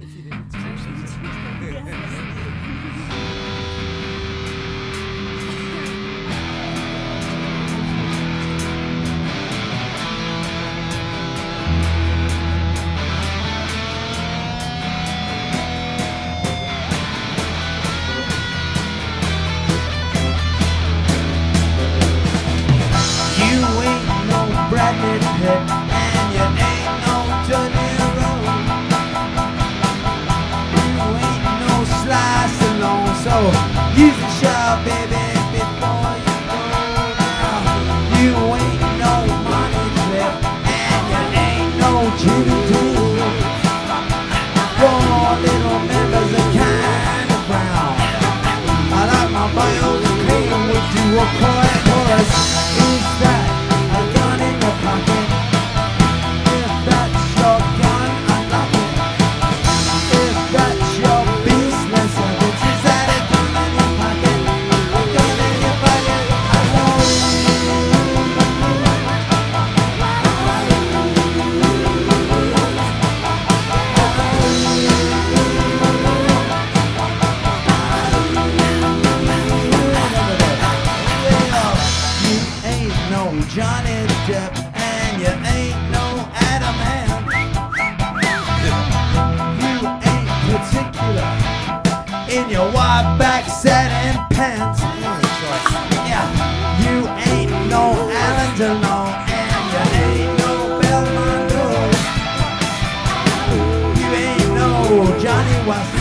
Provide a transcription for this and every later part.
If you didn't. Isso.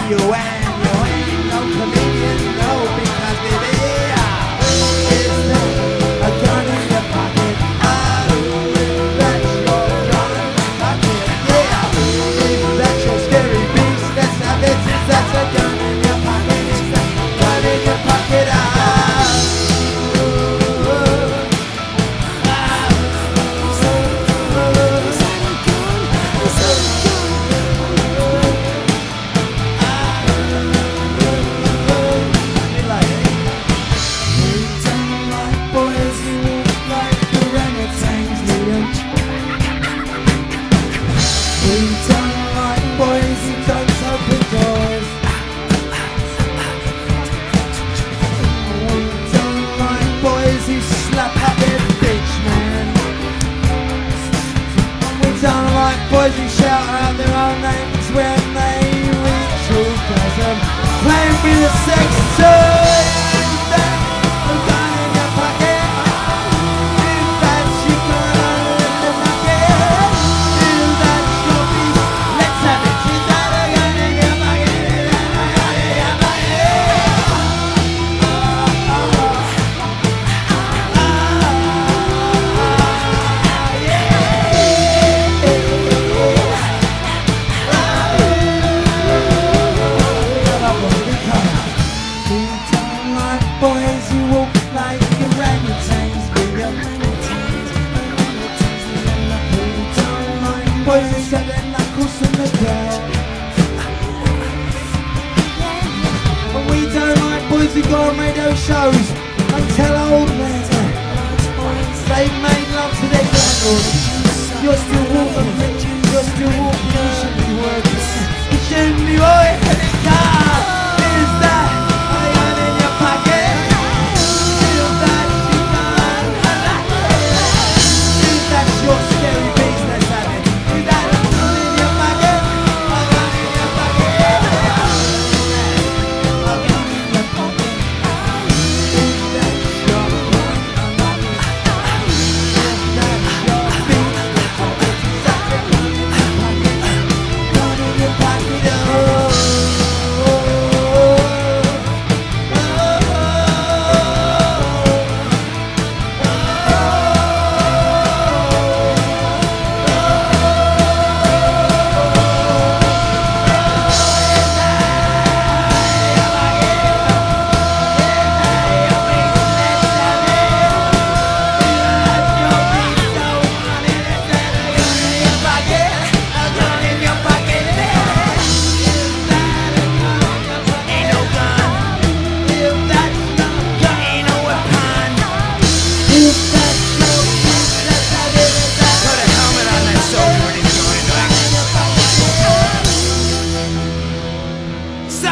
you and poison selling knuckles in the ground We don't like boys who go on radio shows and tell old men They made love to their grandmothers. You're still walking, you're still walking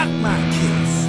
suck my kiss.